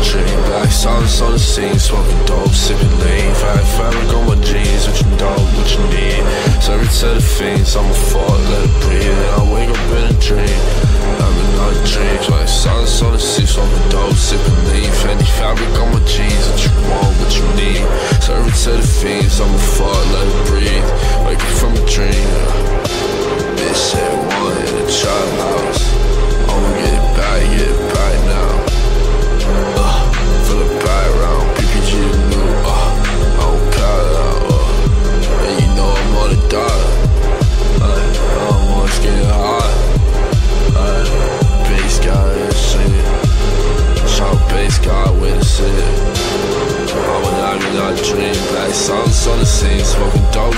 Dream black, silence on the scene, smoking dope, sipping lean. Fat fabric on my jeans, what you know, what you need. Serve it to the fiends, I'ma fuck, let it breathe. I wake up in a dream, I'm in a dream. Like silence the scene, smoking dope, sipping lean. Fanny fabric on my jeans, what you want, what you need. Serve to the fiends, I'ma fall, let it breathe. Wake up from a dream. shit. I would not dream back. On the scene, smoking dope.